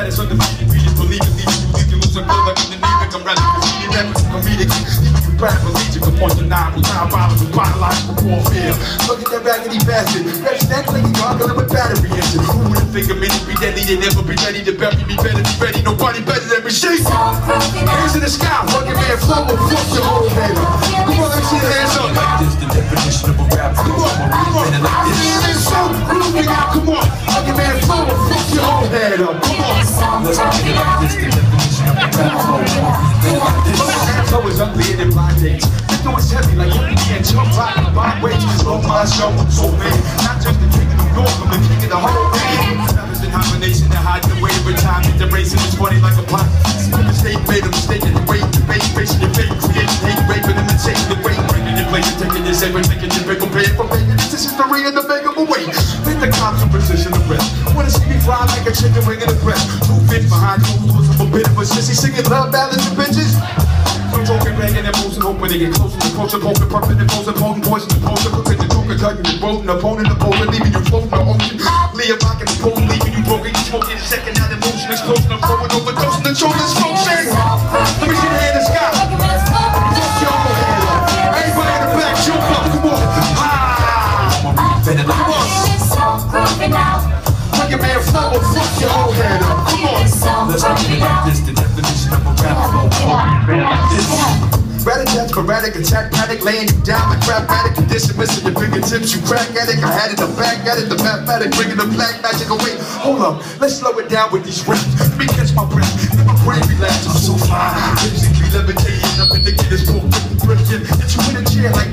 that it's undefeated. Readers believe it, leave you thinking, lose a good like anemic. I'm rather conceited, never comedic. Even you bad religion, come on, deniable, diabolical, biological warfare. Look at that raggedy bastard. Reps that like a gargling with battery engine. Who would have figured me to be deadly? They never be ready to bury me, better be ready. Nobody better than me. Shake Hands in the sky, fucking man, flow and fuck your whole whole head up. Come on. Let's get it like this, the definition of a rap flow. Like this. Flow is ugly and in blind dates. This know it's heavy like heavy and chump rocking bond weights. Slow my show, so man. Not just the king of New York, I'm the king of the whole thing. Hibernation, they're hiding away every time. It's racing, it's funny like a pot. Mistake made a mistake chicken wing in the breast. Two fish behind closed doors, I'm a bit of a sissy, singing love ballads to bitches. I'm talking banging and motion, hoping they get closer to closer, poking, pumping and posing, potent poison, the poison, cooking the joker, tugging and rolling, opponent, opponent, leaving you floating the ocean. Leah rocking the pole, leaving you broken, you smoking the second out emotion, explosion, I'm forward, overdosing, the shoulder, smoke, sing. Let me see the hand in the sky. Fuck your whole head up. Everybody in the back, jump up, come on. Ah! Feeling like Come on. Fuck your man, flow, and fuck your whole head up. Come on. Let's it like this, the definition of a rap flow. Like this. Ratatat, sporadic, attack, panic, laying you down like crap addict, condition, missing your fingertips, you crack addict. I had it, the back at it, the mathematic, bringing the black magic away. Hold up, let's slow it down with these raps. Let me catch my breath, let my brain relax,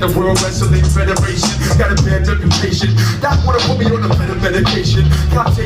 the World Wrestling Federation. Got a bad reputation, doc wanna put me on a better medication. Cops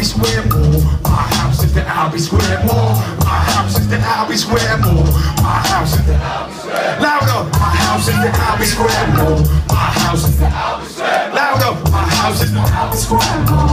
Albee Square Mall. My house is the Albee Square Mall. My house is the Albee Square Mall. My house is the Albee Square Louder. My house is the Albee Square Mall. My house is the Albee Square Louder. My house is the Albee Square Mall.